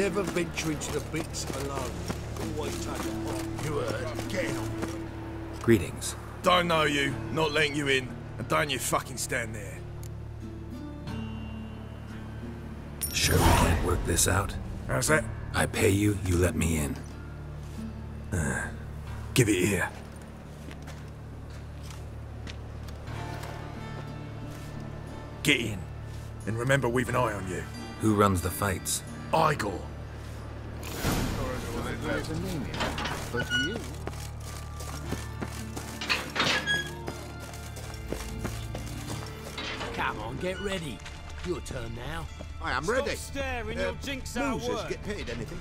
never venture into the bits alone. Always take a bomb. You heard. Get on Greetings. Don't know you, not letting you in, and don't you fucking stand there. Sure we can't work this out? How's that? I pay you, you let me in. Uh, give it here. Get in. And remember, we've an eye on you. Who runs the fights? Igor. But you? Come on, get ready. Your turn now. I am Stop ready. staring, Uh, you'll jinx our losers work. get paid anything?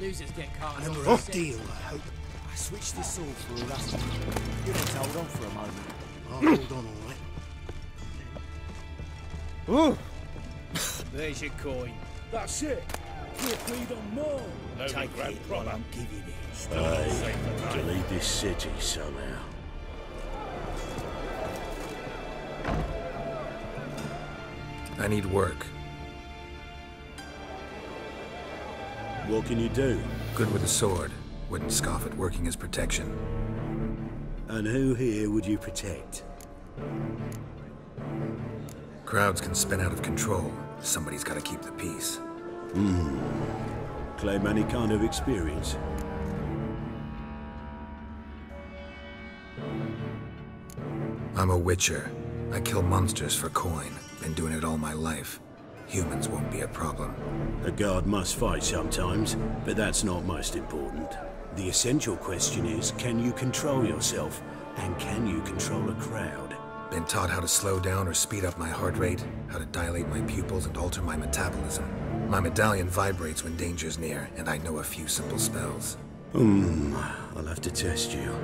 Losers get carted Never off. a deal, I hope. I switched this sword for a rust. You need to hold on for a moment. I'll hold on all right. There's your coin. That's it. We'll feed on more. Take it while I'm giving it. Aye. To leave this city somehow. I need work. What can you do? Good with a sword. Wouldn't scoff at working as protection. And who here would you protect? Crowds can spin out of control. Somebody's gotta keep the peace. Hmm. Claim any kind of experience? I'm a witcher. I kill monsters for coin. Been doing it all my life. Humans won't be a problem. A guard must fight sometimes, but that's not most important. The essential question is, can you control yourself? And can you control a crowd? Been taught how to slow down or speed up my heart rate, how to dilate my pupils and alter my metabolism. My medallion vibrates when danger's near, and I know a few simple spells. Hmm, I'll have to test you.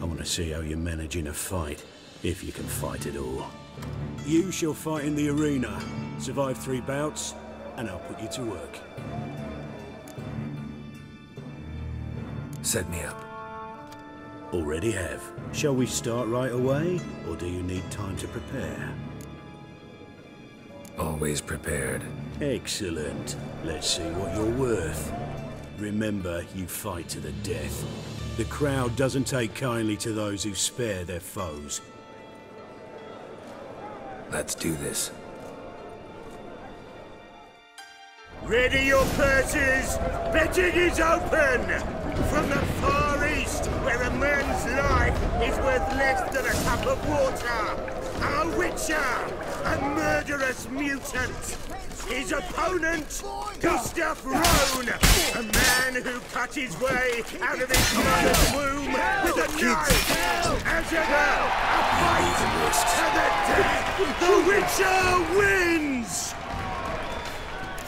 I want to see how you manage in a fight, if you can fight at all. You shall fight in the arena, survive three bouts, and I'll put you to work. Set me up. Already have. Shall we start right away, or do you need time to prepare? Always prepared. Excellent. Let's see what you're worth. Remember, you fight to the death. The crowd doesn't take kindly to those who spare their foes. Let's do this. Ready your purses! Betting is open! From the Far East, where a man's life is worth less than a cup of water! A witcher! A murderous mutant! His opponent, Gustav Rohn! A man who cut his way out of his mother's womb with a knife! As ever, a fight to the death! The Witcher wins!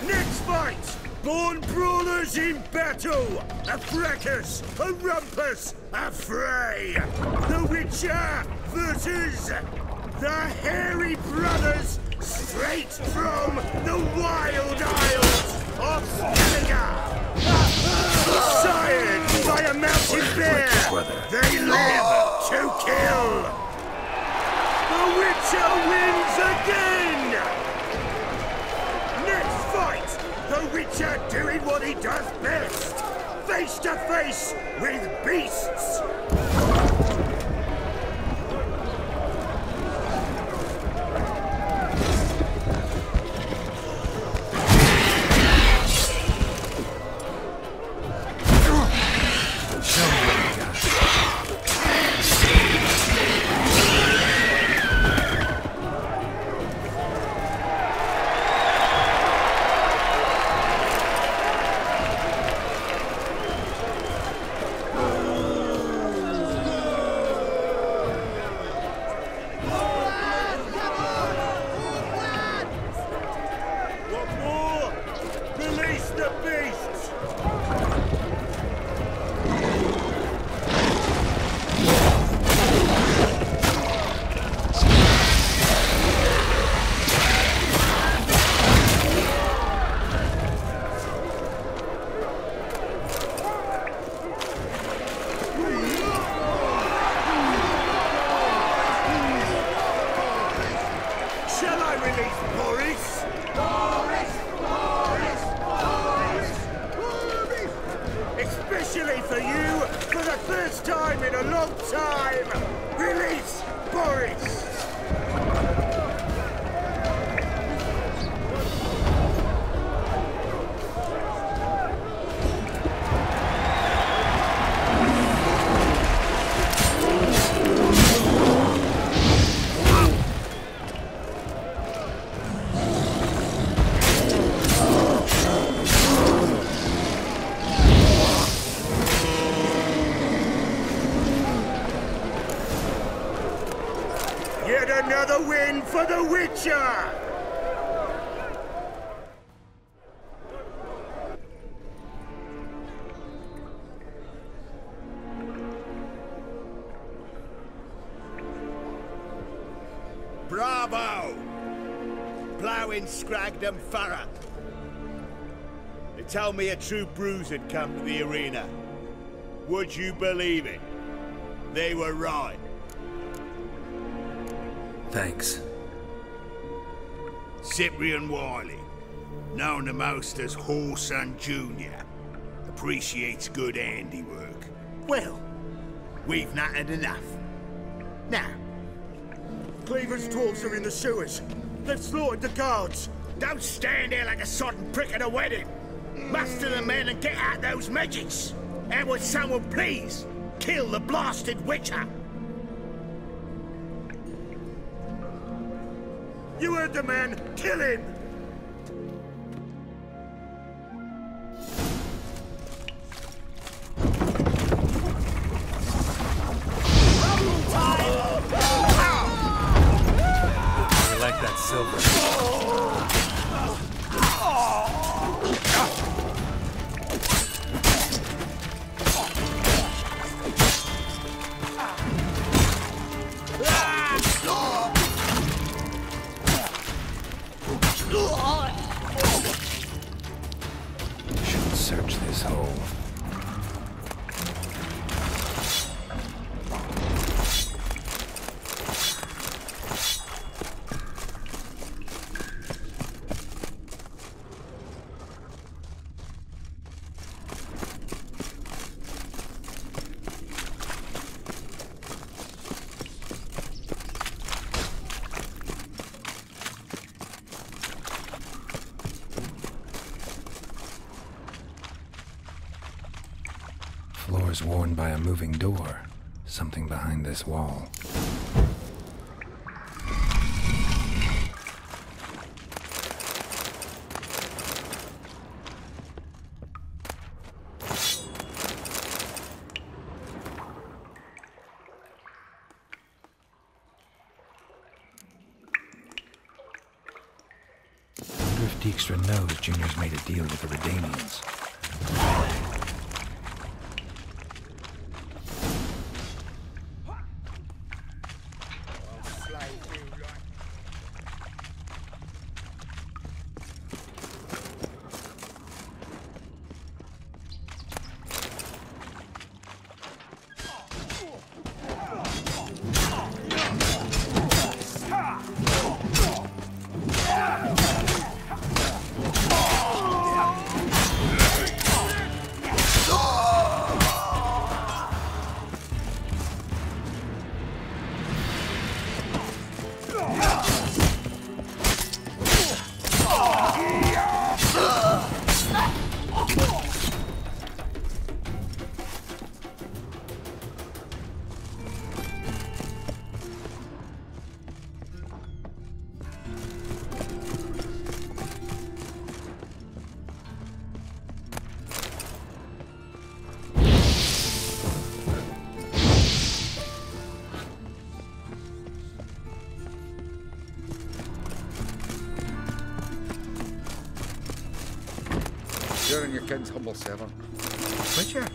Next fight! Born brawlers in battle! A fracas, a rumpus, a fray! The Witcher versus the Hairy Brothers straight from the Wild Isles of Skellige! Sired by a mountain bear! They live to kill! The Witcher wins again! Doing what he does best. Face to face with beasts. For the Witcher! Bravo! Ploughing Scragdom Farah. They tell me a true bruise had come to the arena. Would you believe it? They were right. Thanks. Cyprian Wiley, known the most as Whoreson Jr., appreciates good handiwork. Well, we've not had enough. Now, Cleaver's dwarves are in the sewers. They've slaughtered the guards. don't stand there like a sodden prick at a wedding. Muster the men and get out those midgets. And would someone please kill the blasted witcher? You heard the man. Kill him! I like that silver. Floors worn by a moving door. Something behind this wall. Dijkstra knows Junior's made a deal with the Redanians. Your kid's humble servant. Witcher? Keep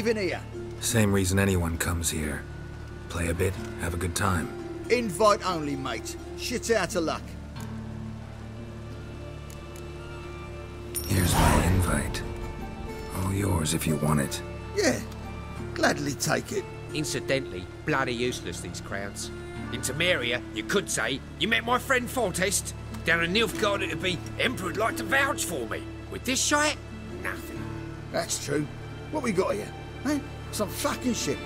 Why are you even here? Same reason anyone comes here. Play a bit, have a good time. Invite only, mate. Shit out of luck. Here's my invite. All yours if you want it. Yeah, gladly take it. Incidentally, bloody useless, these crowds. In Temeria, you could say, you met my friend Foltest. Down in Nilfgaard, it'd be, Emperor'd like to vouch for me. With this shite, nothing. That's true. What we got here? Eh? Some fucking ship.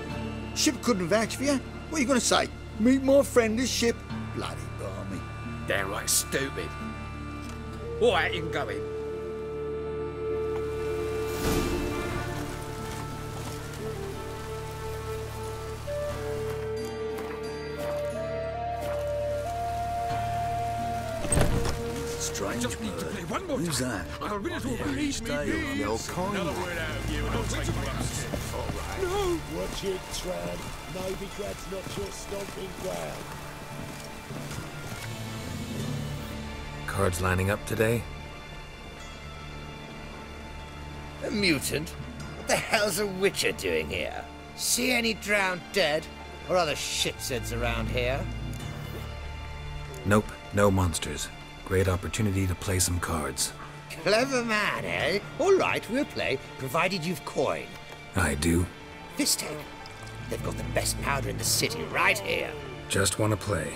Ship couldn't vouch for you. What are you gonna say? Meet my friend this ship? Bloody barmy. Downright stupid. All right, you can go in. Strange to bird. play one more Who's that? I'll read it over. Yeah, stay Your kind. Watch it, Tram. Novigrad's not your stomping ground. Cards lining up today? A mutant? What the hell's a witcher doing here? See any drowned dead? Or other shitseds around here? Nope, no monsters. Great opportunity to play some cards. Clever man, eh? All right, we'll play, provided you've coin. I do. This take. They've got the best powder in the city right here. Just want to play.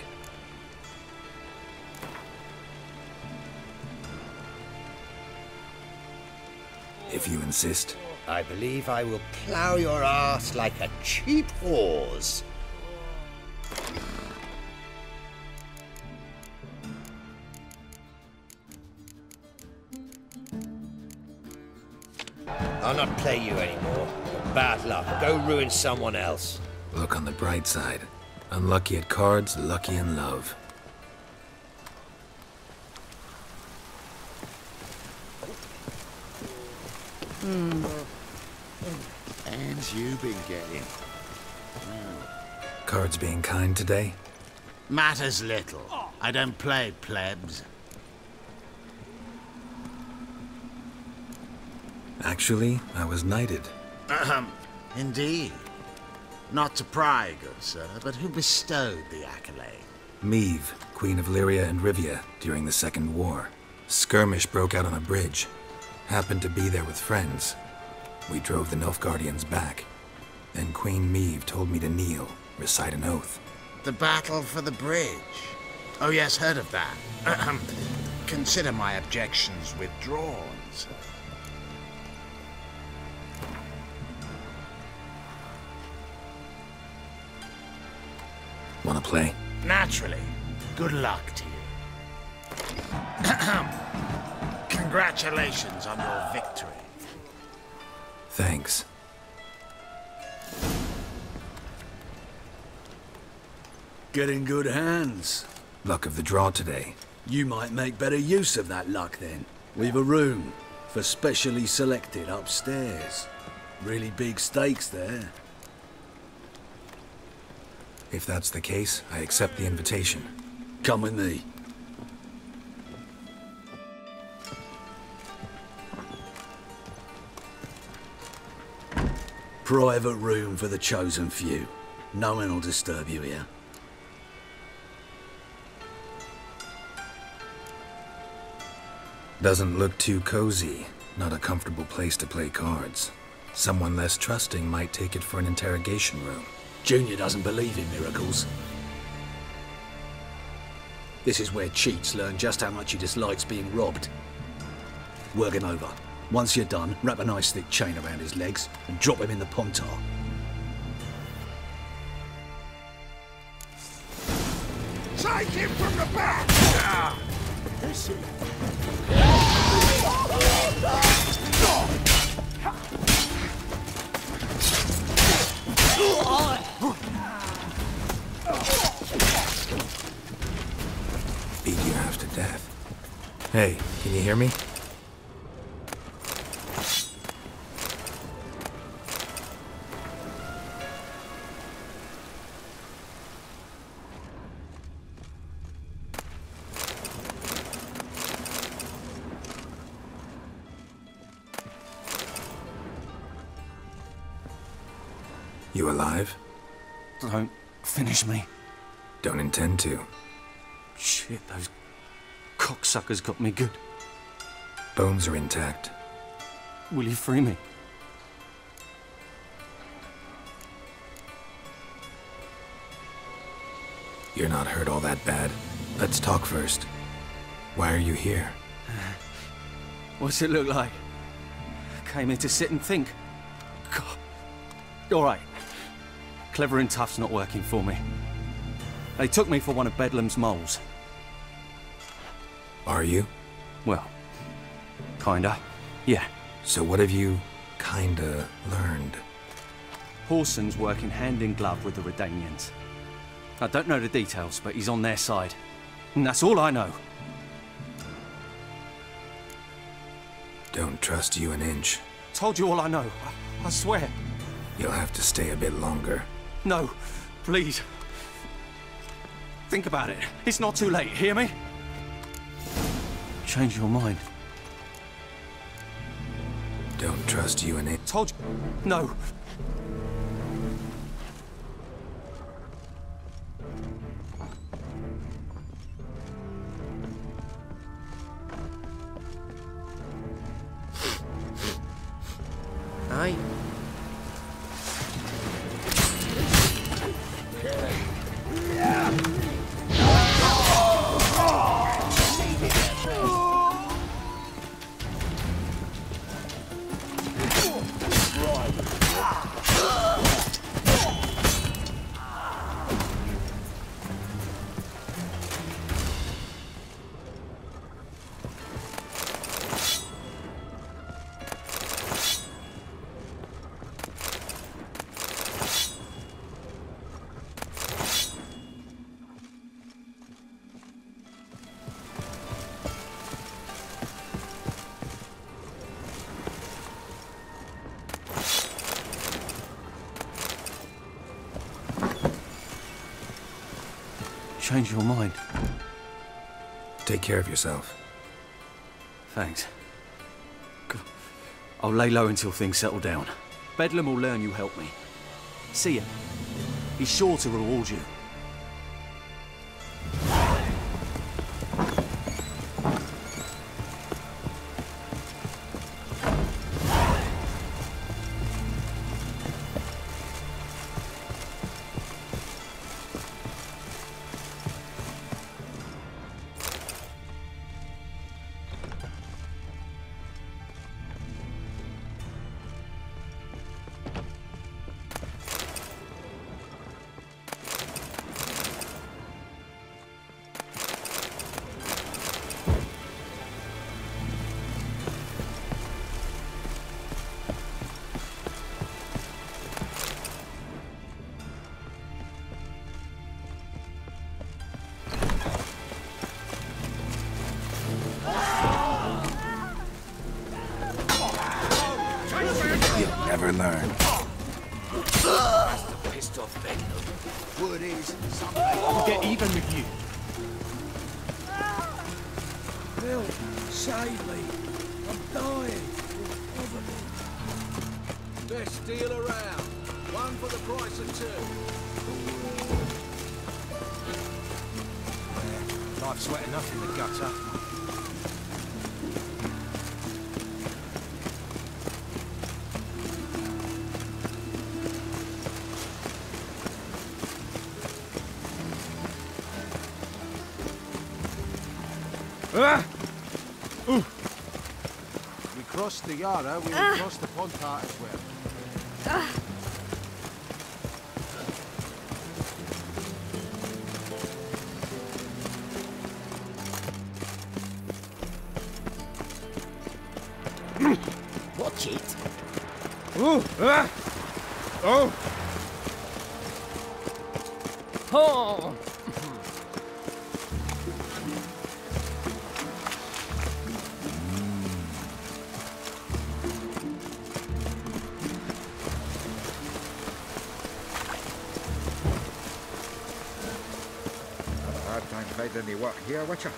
If you insist. I believe I will plow your ass like a cheap horse. I'll not play you anymore. Bad luck. Go ruin someone else. Look on the bright side. Unlucky at cards, lucky in love. Hmm. and you been getting? Cards being kind today? Matters little. I don't play plebs. Actually, I was knighted. Ahem. Indeed. Not to pry, good sir, but who bestowed the accolade? Meve, Queen of Lyria and Rivia, during the Second War. Skirmish broke out on a bridge. Happened to be there with friends. We drove the Nilfgaardians back. Then Queen Meve told me to kneel, recite an oath. The battle for the bridge. Oh, yes, heard of that. Ahem. Consider my objections withdrawn, sir. Play? Naturally. Good luck to you. Congratulations on your victory. Thanks. Get in good hands. Luck of the draw today. You might make better use of that luck then. We've a room for specially selected upstairs. Really big stakes there. If that's the case, I accept the invitation. Come with me. Private room for the chosen few. No one will disturb you here. Doesn't look too cozy. Not a comfortable place to play cards. Someone less trusting might take it for an interrogation room. Junior doesn't believe in miracles. This is where cheats learn just how much he dislikes being robbed. Work him over. Once you're done, wrap a nice thick chain around his legs and drop him in the pontar. Take him from the back! Ah! Beat you half to death. Hey, can you hear me? You alive? Don't finish me. Don't intend to. Shit, those cocksuckers got me good. Bones are intact. Will you free me? You're not hurt all that bad. Let's talk first. Why are you here? What's it look like? Came here to sit and think. God. All right. Clever and tough's not working for me. They took me for one of Bedlam's moles. Are you? Well, kinda. Yeah. So what have you kinda learned? Whoreson's working hand in glove with the Redanians. I don't know the details, but he's on their side. And that's all I know. Don't trust you an inch. Told you all I know. I, I swear. You'll have to stay a bit longer. No, please. Think about it. It's not too late, hear me? Change your mind. Don't trust you an inch. Told you. No. Change your mind. Take care of yourself. Thanks. I'll lay low until things settle down. Bedlam will learn you helped me. See ya. He's sure to reward you. Ah! Ooh. We crossed the Yara, we will Ah. cross the Pontar as well. Ah. Watch it. Ooh! Ah! Oh! Oh. Time finding any work here, Witcher.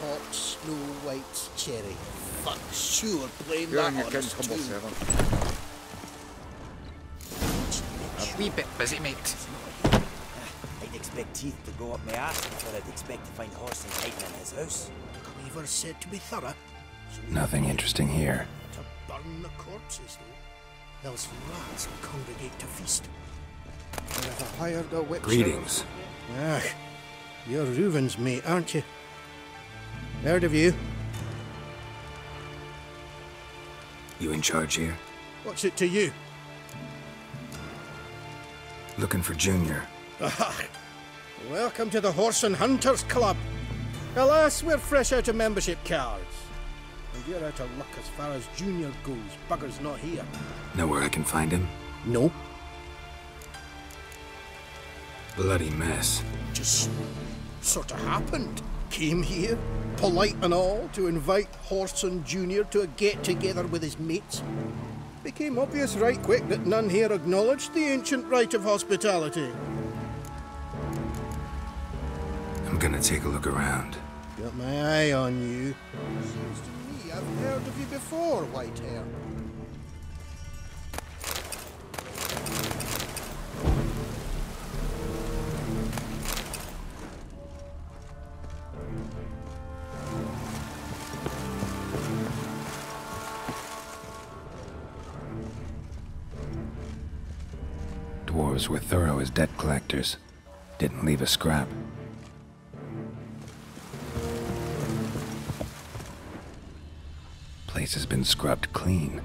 Hot, snow white cherry. Fuck, sure, plain You're that on your on king's us too. servant. A wee bit busy, mate. I'd expect teeth to go up my ass before I'd expect to find Whoreson hiding in his house. Cleaver said to be thorough. Nothing interesting here. To burn the corpses, though. Else rats will congregate to feast. And I hired a witch... Greetings. Ah, you're Reuven's mate, aren't you? Heard of you. You in charge here? What's it to you? Looking for Junior. Ah, welcome to the Horse and Hunters Club. Alas, we're fresh out of membership cards. And you're out of luck as far as Junior goes. Bugger's not here. Know where I can find him? No. Bloody mess. Just sort of happened. Came here, polite and all, to invite Whoreson Jr. to a get together with his mates. Became obvious right quick that none here acknowledged the ancient right of hospitality. I'm gonna take a look around. Got my eye on you. Seems to me I've heard of you before, Whitehair. Were thorough as debt collectors. Didn't leave a scrap. Place has been scrubbed clean.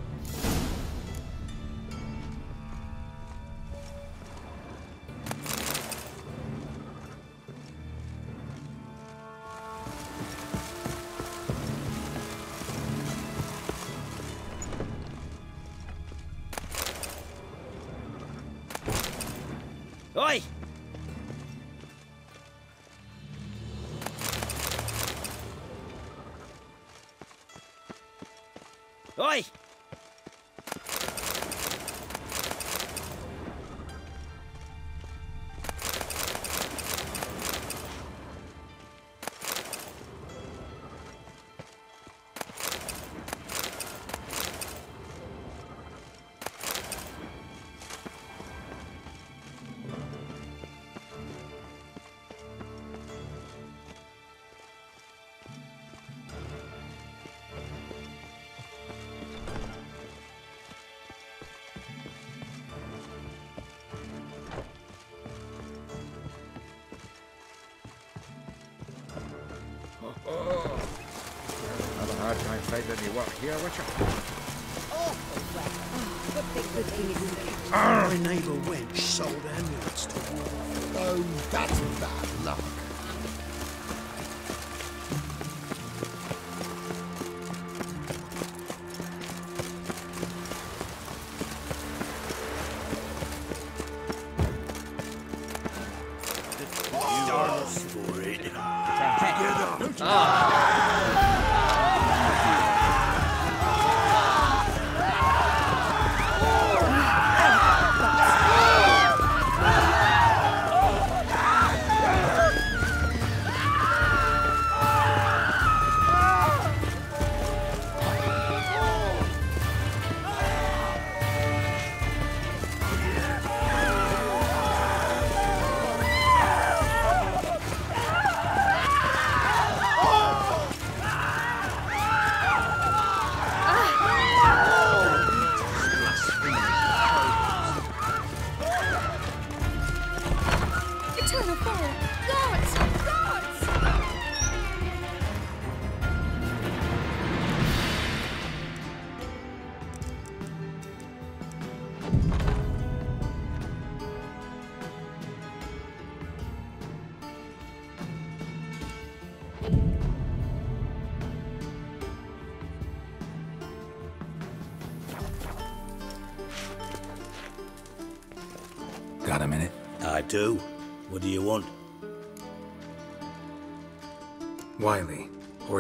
Work here, Witcher. My neighbour wench sold amulets to Wolf. Oh, that's bad luck. Dance for it. before.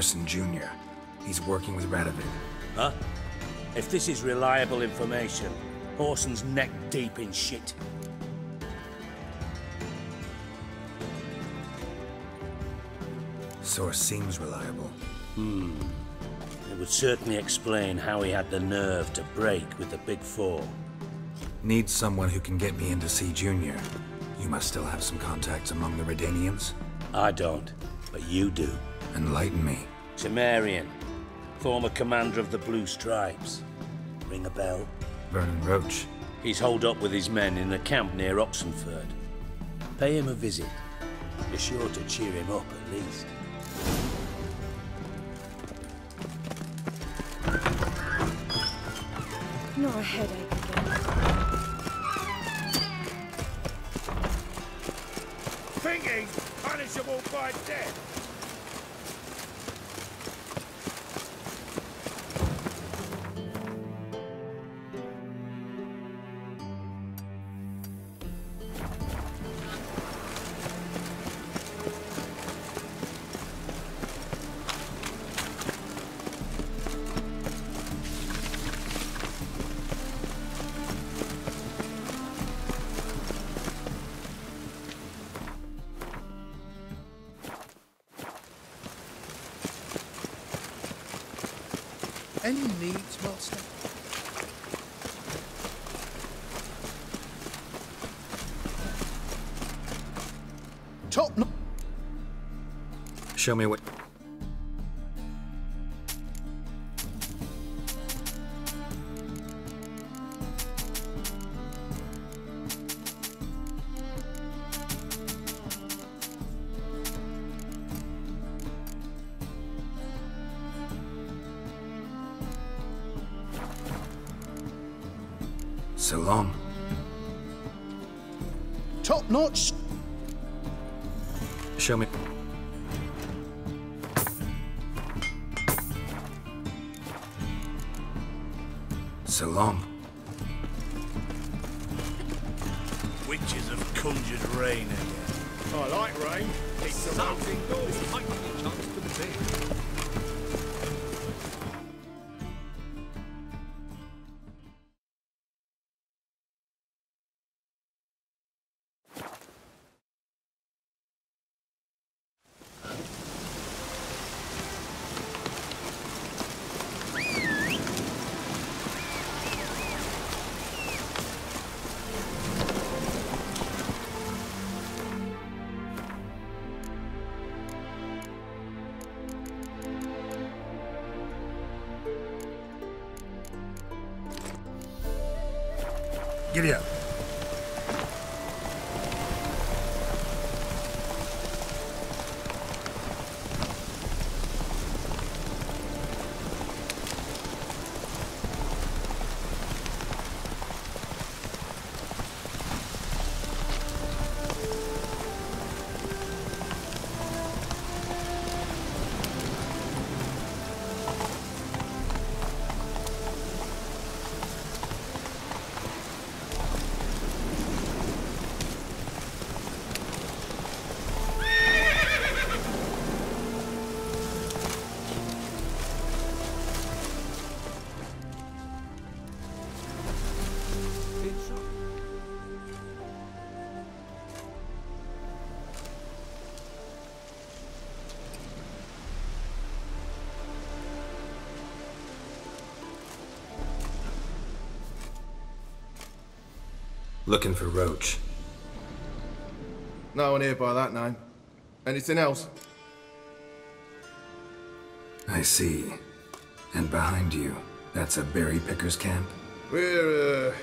Whoreson Jr. He's working with Radovid. Huh? If this is reliable information, Whoreson's neck deep in shit. Source seems reliable. Hmm. It would certainly explain how he had the nerve to break with the Big Four. Need someone who can get me in to see Junior. You must still have some contacts among the Redanians. I don't, but you do. Enlighten me. Temerian, former commander of the Blue Stripes. Ring a bell? Vernon Roche. He's holed up with his men in a camp near Oxenfurt. Pay him a visit. You're sure to cheer him up at least. Not a headache again. Thinking punishable by death. Show me what. Giddy up. Looking for Roche. No one here by that name. Anything else? I see. And behind you, that's a berry picker's camp? We're, uh,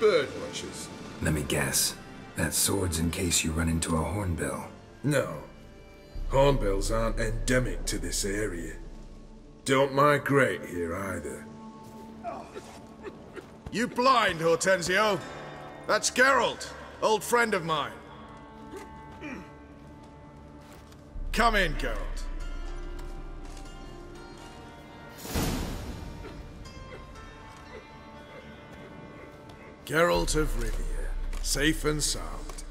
bird watchers. Let me guess. That sword's in case you run into a hornbill. No. Hornbills aren't endemic to this area. Don't migrate here either. You blind, Hortensio? That's Geralt, old friend of mine. Come in, Geralt. Geralt of Rivia, safe and sound.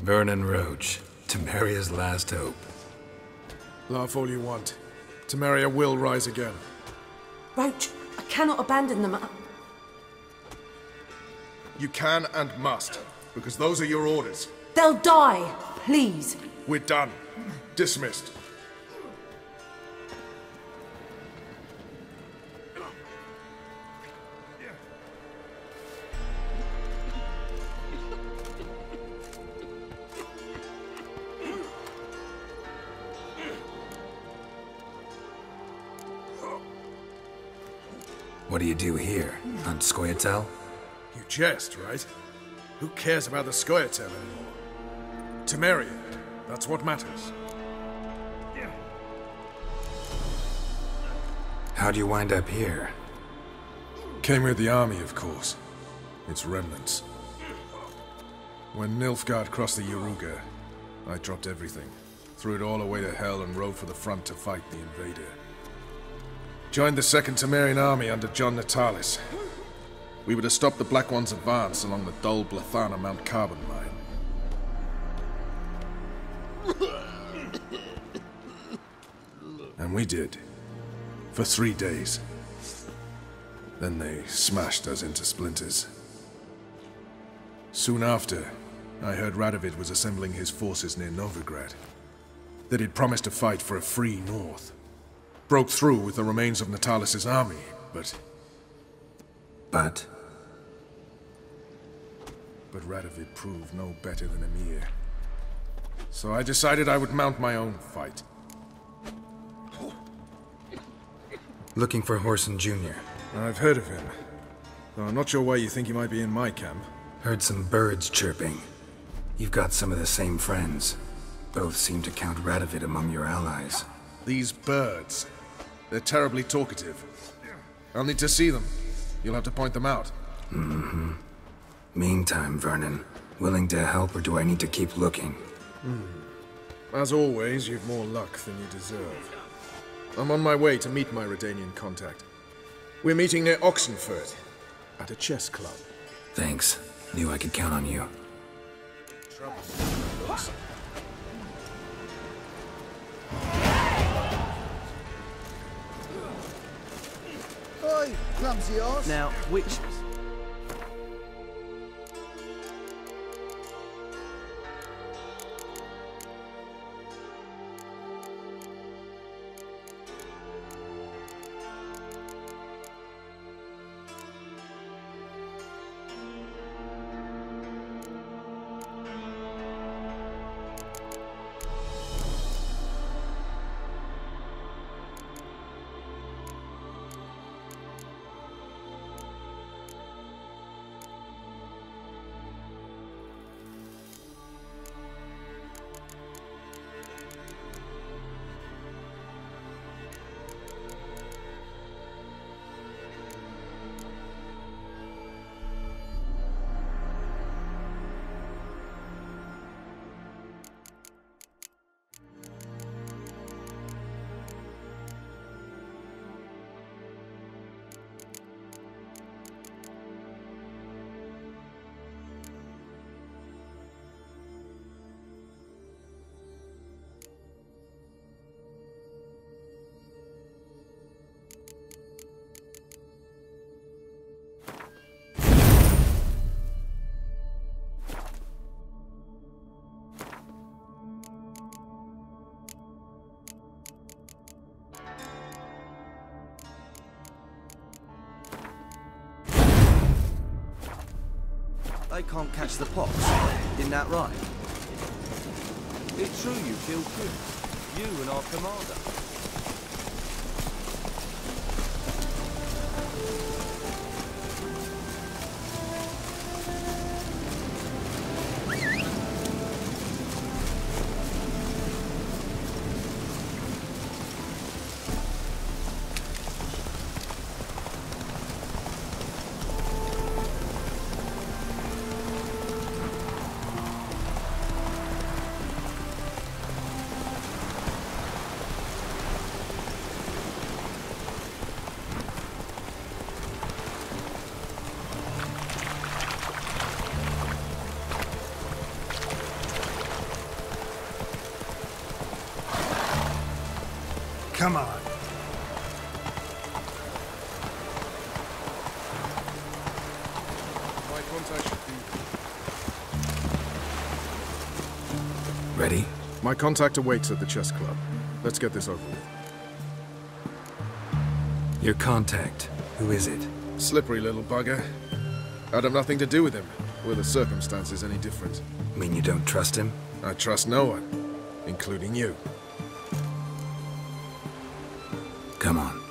Vernon Roche, Temeria's last hope. Laugh all you want. Temeria will rise again. Roche, I cannot abandon them. I- You can and must, because those are your orders. They'll die, please. We're done. Dismissed. What do you do here? On Scoia'tael? You jest, right? Who cares about the Scoia'tael anymore? Temeria, that's what matters. Yeah. How'd you wind up here? Came with the army, of course. Its remnants. When Nilfgaard crossed the Yaruga, I dropped everything. Threw it all away to hell and rode for the front to fight the invader. Joined the Second Temerian army under John Natalis. We were to stop the Black One's advance along the Dol Blathanna Mount Carbon line. And we did. For three days. Then they smashed us into splinters. Soon after, I heard Radovid was assembling his forces near Novigrad. That he'd promised to fight for a free North. Broke through with the remains of Natalis' army, but... But? But Radovid proved no better than Emhyr. So I decided I would mount my own fight. Looking for Whoreson Jr. I've heard of him. Though I'm not sure why you think he might be in my camp. Heard some birds chirping. You've got some of the same friends. Both seem to count Radovid among your allies. These birds. They're terribly talkative. I'll need to see them. You'll have to point them out. Mm-hmm. Meantime, Vernon, willing to help or do I need to keep looking? Hmm. As always, you've more luck than you deserve. I'm on my way to meet my Redanian contact. We're meeting near Oxenfurt, at a chess club. Thanks. Knew I could count on you. Oi. Now, which... They can't catch the pox. Isn't that right? It's true you killed Chris. You and our commander. Come on. My contact should be... Ready? My contact awaits at the chess club. Let's get this over with. Your contact. Who is it? Slippery little bugger. I'd have nothing to do with him. Were the circumstances any different? Mean you don't trust him? I trust no one, including you. Come on.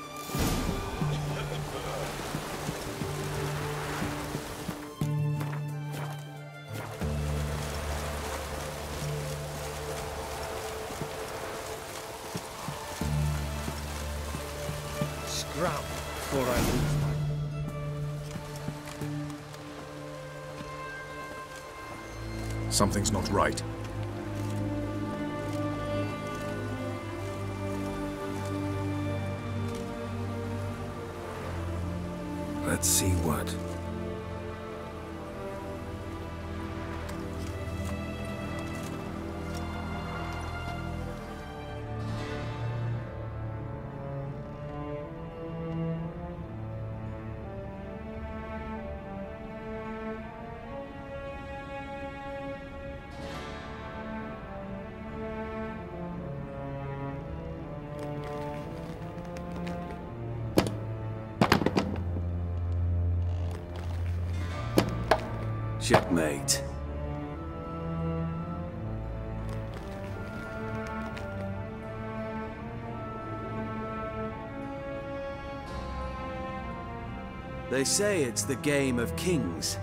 They say it's the game of kings.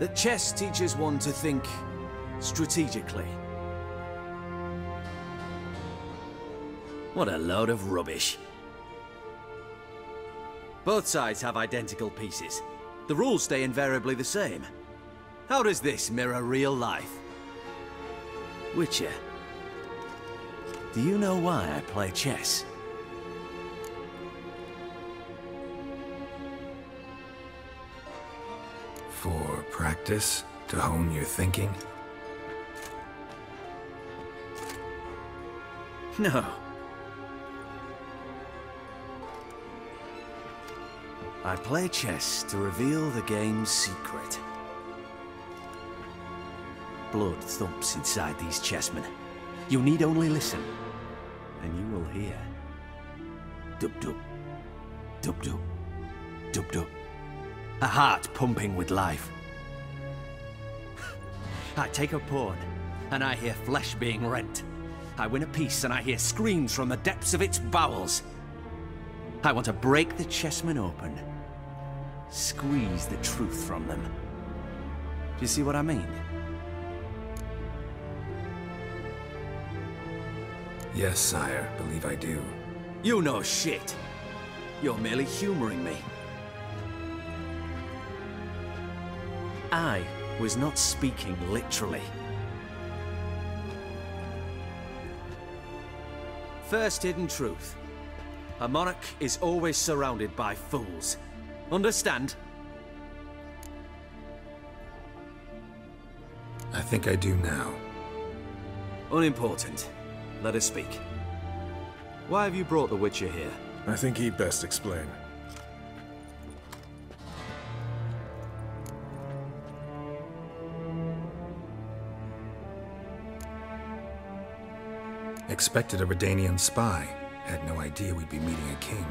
That chess teaches one to think strategically. What a load of rubbish. Both sides have identical pieces. The rules stay invariably the same. How does this mirror real life? Witcher. Do you know why I play chess? For practice? To hone your thinking? No. I play chess to reveal the game's secret. Blood thumps inside these chessmen. You need only listen, and you will hear. Dub-dub. Dub-dub. Dub-dub. A heart pumping with life. I take a pawn, and I hear flesh being rent. I win a piece, and I hear screams from the depths of its bowels. I want to break the chessmen open. Squeeze the truth from them. Do you see what I mean? Yes, sire. Believe I do. You know shit. You're merely humoring me. I was not speaking literally. First hidden truth. A monarch is always surrounded by fools. Understand? I think I do now. Unimportant. Let us speak. Why have you brought the Witcher here? I think he'd best explain. Expected a Redanian spy. Had no idea we'd be meeting a king.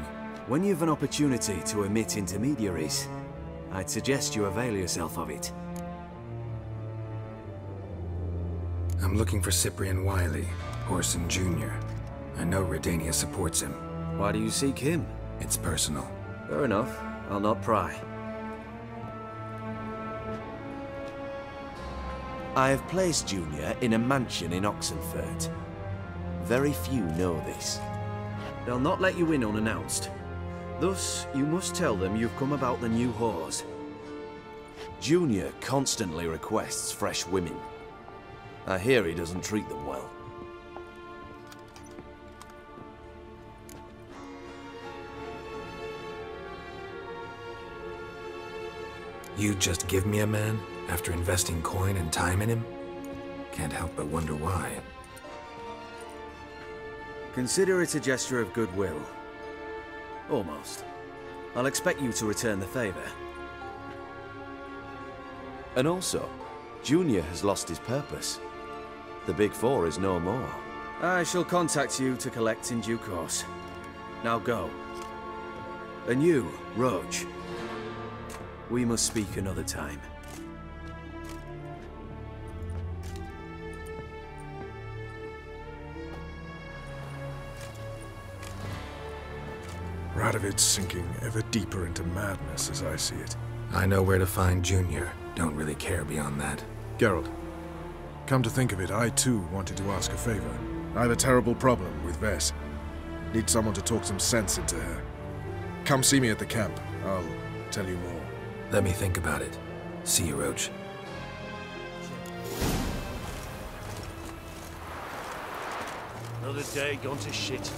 When you've an opportunity to omit intermediaries, I'd suggest you avail yourself of it. I'm looking for Cyprian Wiley, Whoreson Jr. I know Redania supports him. Why do you seek him? It's personal. Fair enough. I'll not pry. I have placed Junior in a mansion in Oxenfurt. Very few know this. They'll not let you in unannounced. Thus, you must tell them you've come about the new whores. Junior constantly requests fresh women. I hear he doesn't treat them well. You just give me a man after investing coin and time in him? Can't help but wonder why. Consider it a gesture of goodwill. Almost. I'll expect you to return the favor. And also, Junior has lost his purpose. The Big Four is no more. I shall contact you to collect in due course. Now go. And you, Roche. We must speak another time. Radovid's sinking ever deeper into madness as I see it. I know where to find Junior. Don't really care beyond that. Geralt, come to think of it, I too wanted to ask a favor. I have a terrible problem with Ves. Need someone to talk some sense into her. Come see me at the camp. I'll tell you more. Let me think about it. See you, Roche. Another day gone to shit.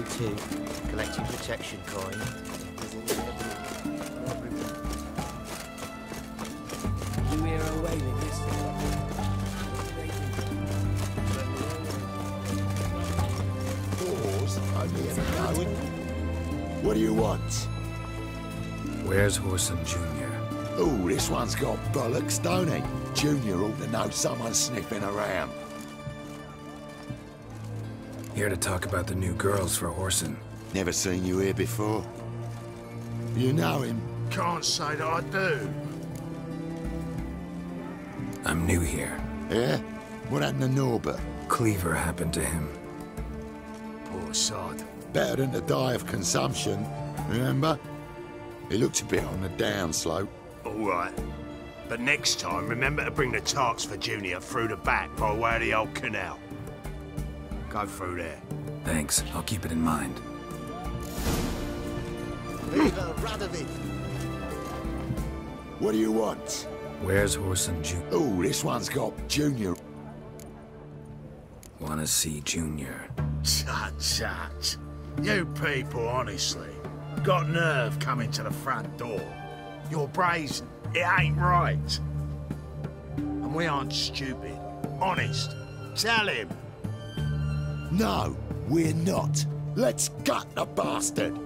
You too, collecting protection coin. You hear a wailing Doors only ever going. What do you want? Where's Whoreson Jr.? Oh, this one's got bollocks, don't he? Junior ought to know someone's sniffing around. Here to talk about the new girls for Whoreson. Never seen you here before. You know him? Can't say that I do. I'm new here. Yeah? What happened to Norbert? Cleaver happened to him. Poor sod. Better than to die of consumption, remember? He looked a bit on the downslope. All right. But next time, remember to bring the tarts for Junior through the back by way of the old canal. Go through there. Thanks. I'll keep it in mind. What do you want? Where's Whoreson Jr.? Oh, this one's got Junior. Wanna see Junior? Tut, tut. You people, honestly, got nerve coming to the front door. You're brazen. It ain't right. And we aren't stupid. Honest. Tell him. No, we're not. Let's gut the bastard.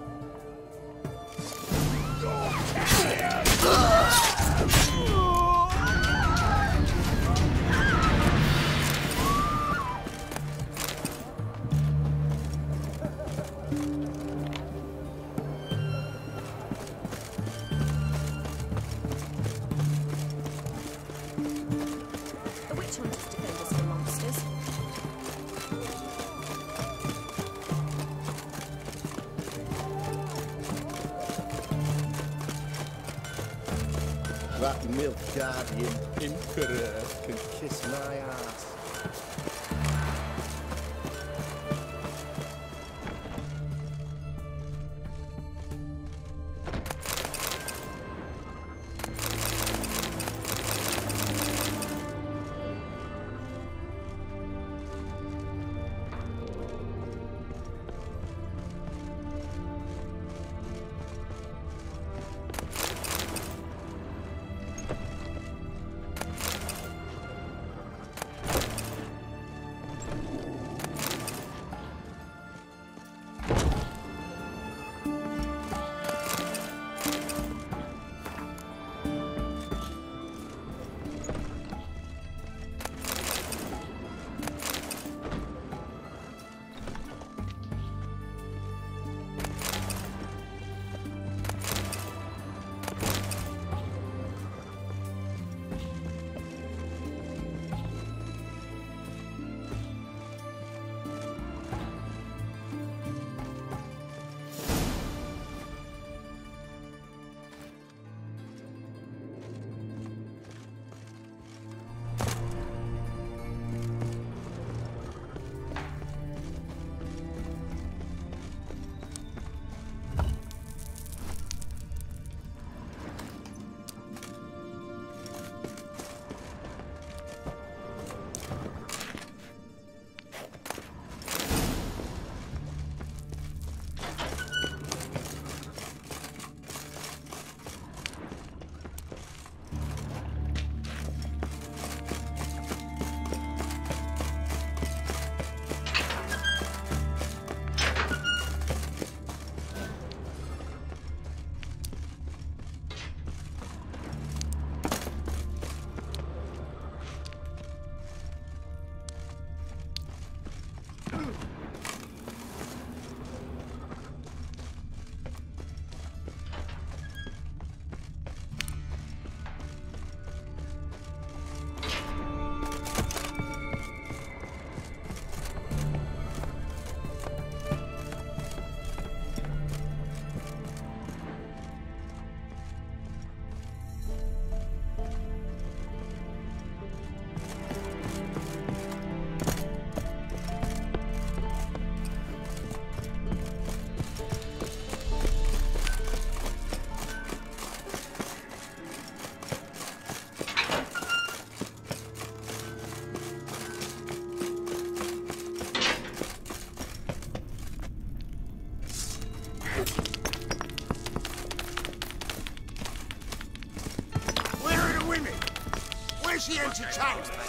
Your chance?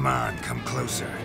Come on, come closer.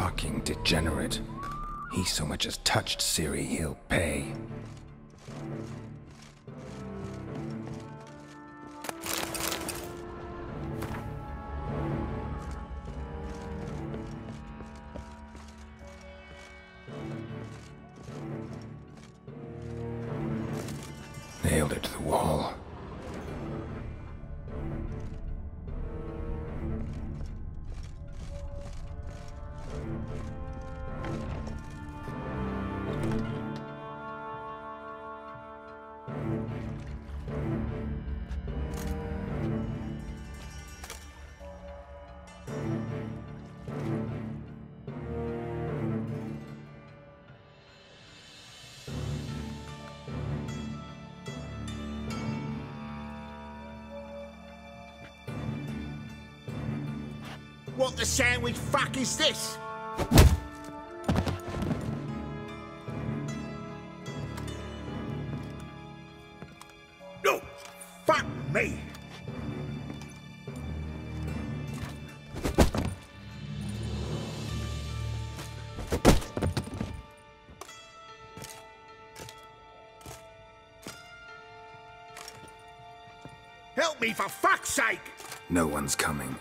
Fucking degenerate. He so much as touched Ciri, he'll pay. What the sandwich fuck is this? No! Fuck me! Help me, for fuck's sake! No one's coming.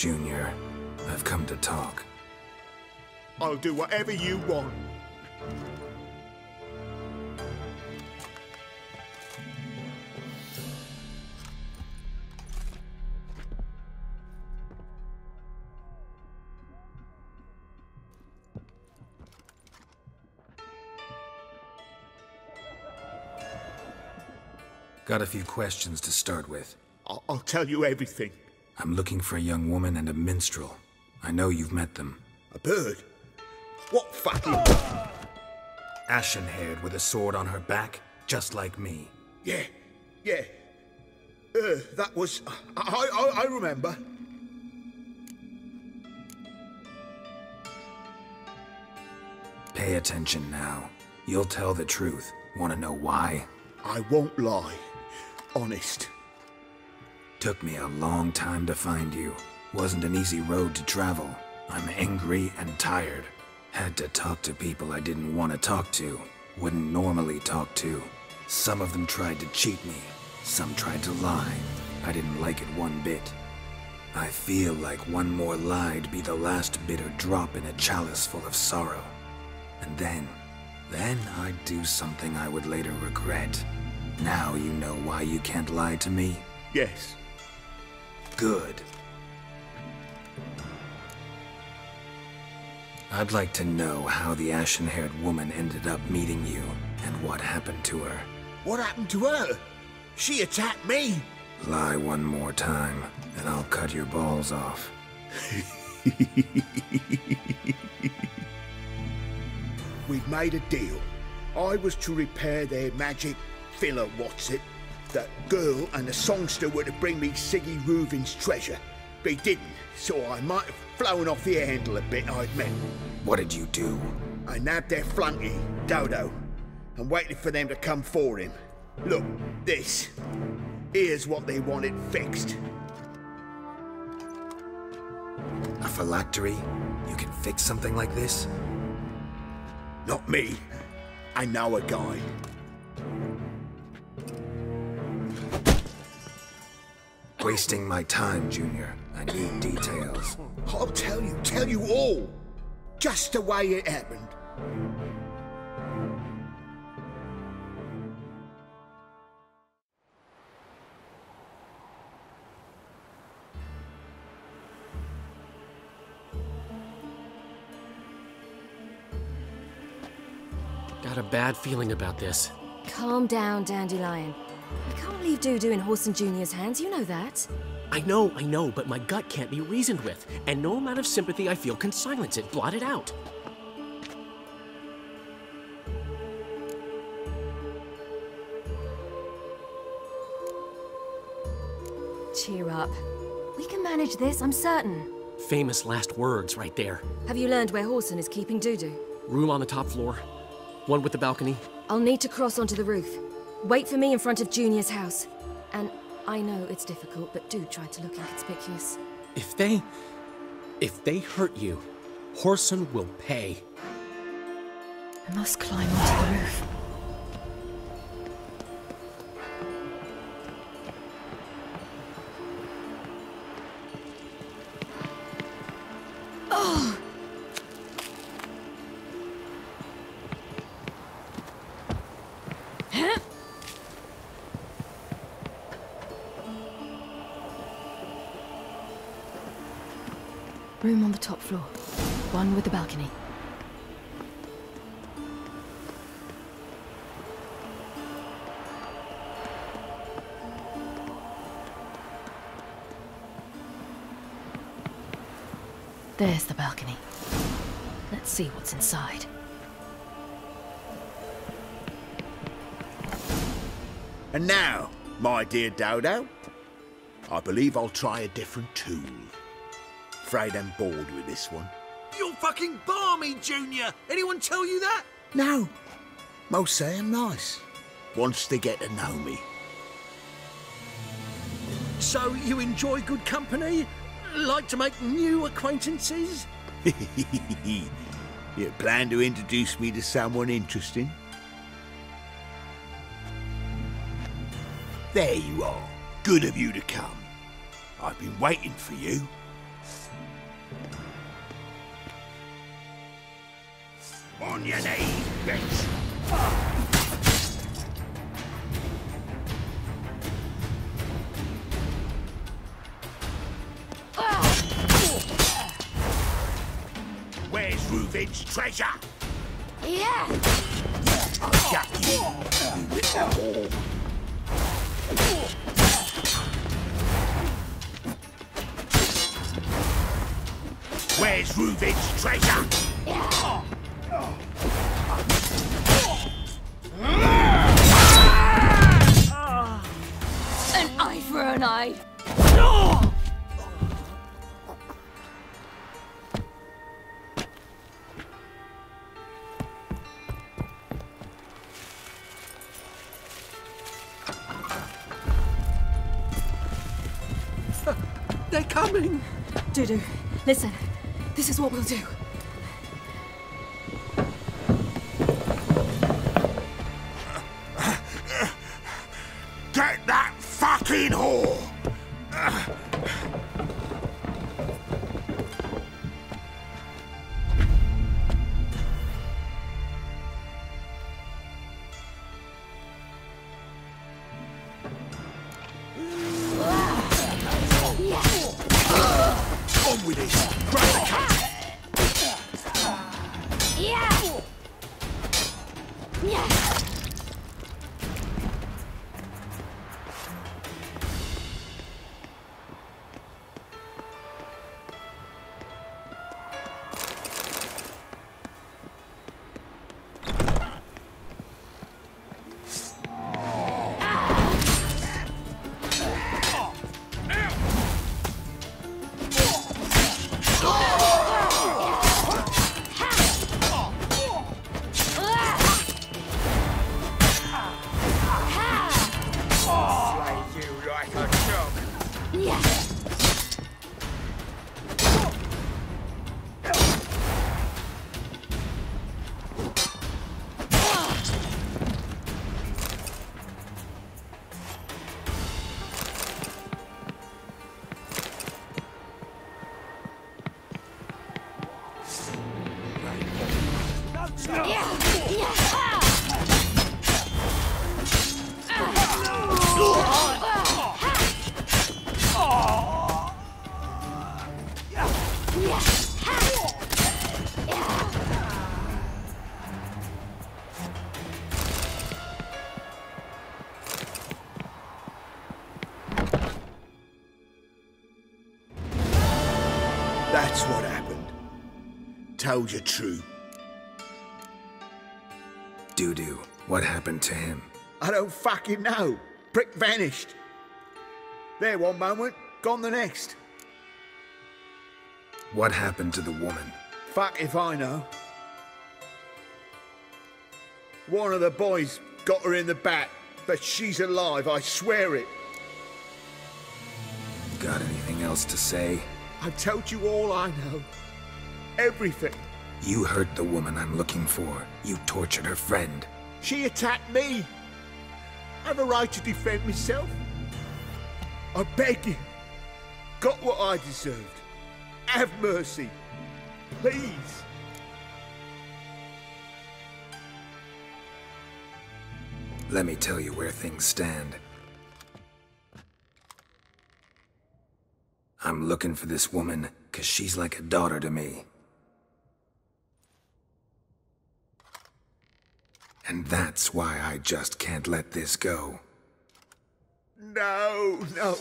Junior. I've come to talk. I'll do whatever you want. Got a few questions to start with. I'll, I'll tell you everything. I'm looking for a young woman and a minstrel. I know you've met them. A bird? What fucking... Ashen haired with a sword on her back, just like me. Yeah, yeah. Uh, that was... I, I, I remember. Pay attention now. You'll tell the truth. Want to know why? I won't lie. Honest. Took me a long time to find you. Wasn't an easy road to travel. I'm angry and tired. Had to talk to people I didn't want to talk to. Wouldn't normally talk to. Some of them tried to cheat me. Some tried to lie. I didn't like it one bit. I feel like one more lie'd be the last bitter drop in a chalice full of sorrow. And then, then I'd do something I would later regret. Now you know why you can't lie to me? Yes. Good. I'd like to know how the ashen-haired woman ended up meeting you, and what happened to her. What happened to her? She attacked me. Lie one more time, and I'll cut your balls off. We'd made a deal. I was to repair their magic filler, what's it? That girl and the songster were to bring me Sigi Reuven's treasure. They didn't, so I might have flown off the handle a bit, I admit. What did you do? I nabbed their flunky, Dudu, and waited for them to come for him. Look, this. Here's what they wanted fixed. A phylactery? You can fix something like this? Not me. I know a guy. Wasting my time, Junior. I need details. I'll tell you, tell you all. Just the way it happened. Got a bad feeling about this. Calm down, Dandelion. We can't leave Dudu in Whoreson Jr.'s hands, you know that. I know, I know, but my gut can't be reasoned with, and no amount of sympathy I feel can silence it, blot it out. Cheer up. We can manage this, I'm certain. Famous last words right there. Have you learned where Whoreson is keeping Dudu? Room on the top floor. One with the balcony. I'll need to cross onto the roof. Wait for me in front of Junior's house. And I know it's difficult, but do try to look inconspicuous. If they... If they hurt you, Whoreson will pay. I must climb onto the roof. And now, my dear Dudu, I believe I'll try a different tool. Afraid I'm bored with this one. You're fucking balmy, Junior! Anyone tell you that? No. Most say I'm nice. Wants to get to know me. So you enjoy good company? Like to make new acquaintances? you plan to introduce me to someone interesting? There you are. Good of you to come. I've been waiting for you. On your knees, bitch! Where's Reuven's treasure? Yeah. I've got you, you little whore. Where's Reuven's treasure? An eye for an eye. Dudu, listen. This is what we'll do. That's what happened. Told you true. What happened to him? I don't fucking know. Prick vanished. There one moment, gone the next. What happened to the woman? Fuck if I know. One of the boys got her in the back, but she's alive, I swear it. Got anything else to say? I've told you all I know. Everything. You hurt the woman I'm looking for. You tortured her friend. She attacked me. I have a right to defend myself. I beg you. Got what I deserved. Have mercy. Please. Let me tell you where things stand. I'm looking for this woman because she's like a daughter to me. And that's why I just can't let this go. No, no.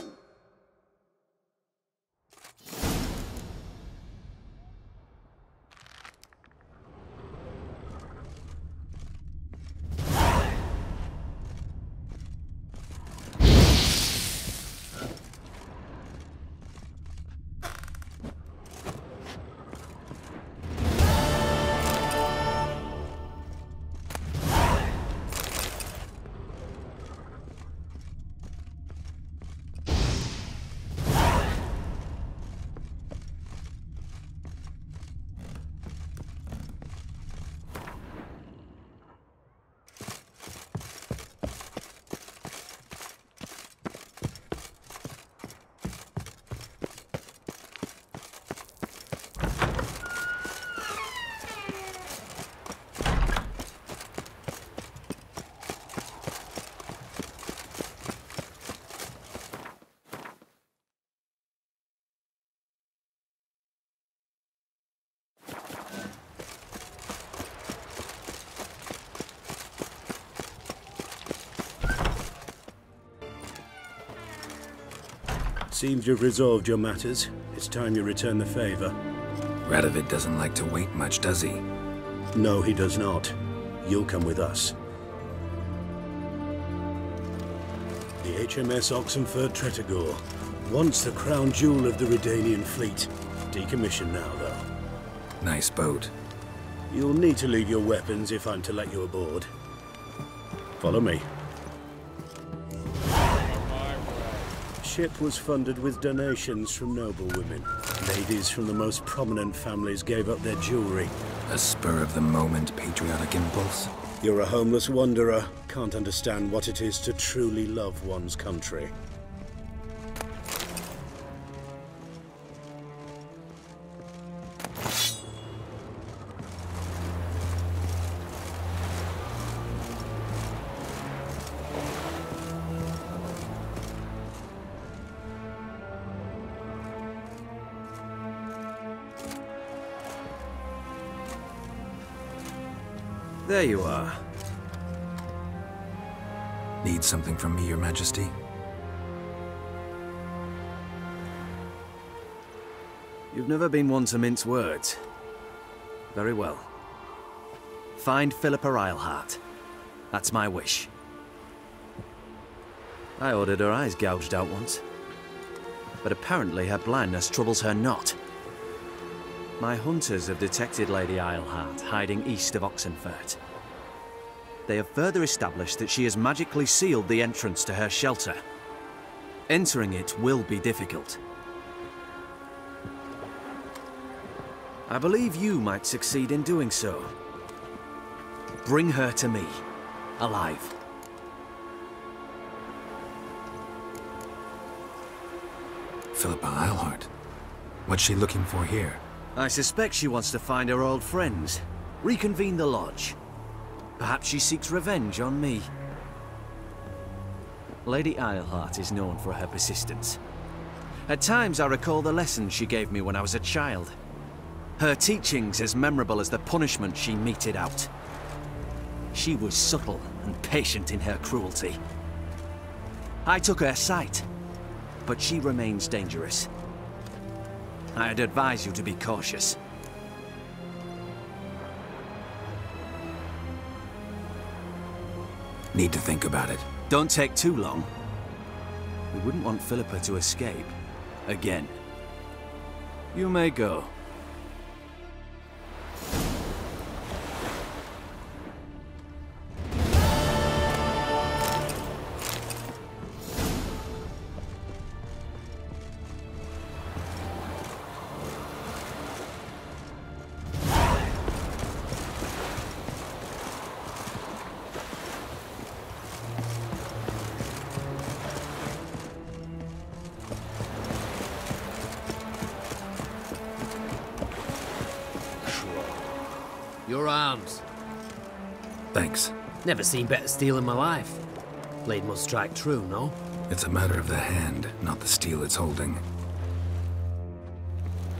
Seems you've resolved your matters. It's time you return the favor. Radovid doesn't like to wait much, does he? No, he does not. You'll come with us. The HMS Oxenford Tretogor. Once the crown jewel of the Redanian fleet. Decommissioned now, though. Nice boat. You'll need to leave your weapons if I'm to let you aboard. Follow me. Ship was funded with donations from noblewomen. Ladies from the most prominent families gave up their jewelry. A spur-of-the-moment patriotic impulse? You're a homeless wanderer. Can't understand what it is to truly love one's country. There you are. Need something from me, Your Majesty? You've never been one to mince words. Very well. Find Philippa Eilhart. That's my wish. I ordered her eyes gouged out once. But apparently her blindness troubles her not. My hunters have detected Lady Eilhart hiding east of Oxenfurt. They have further established that she has magically sealed the entrance to her shelter. Entering it will be difficult. I believe you might succeed in doing so. Bring her to me, alive. Philippa Eilhart. What's she looking for here? I suspect she wants to find her old friends, reconvene the lodge. Perhaps she seeks revenge on me. Lady Eilhart is known for her persistence. At times I recall the lessons she gave me when I was a child. Her teachings as memorable as the punishment she meted out. She was subtle and patient in her cruelty. I took her sight, but she remains dangerous. I'd advise you to be cautious. Need to think about it. Don't take too long. We wouldn't want Philippa to escape. Again. You may go. Never seen better steel in my life. Blade must strike true, no? It's a matter of the hand, not the steel it's holding.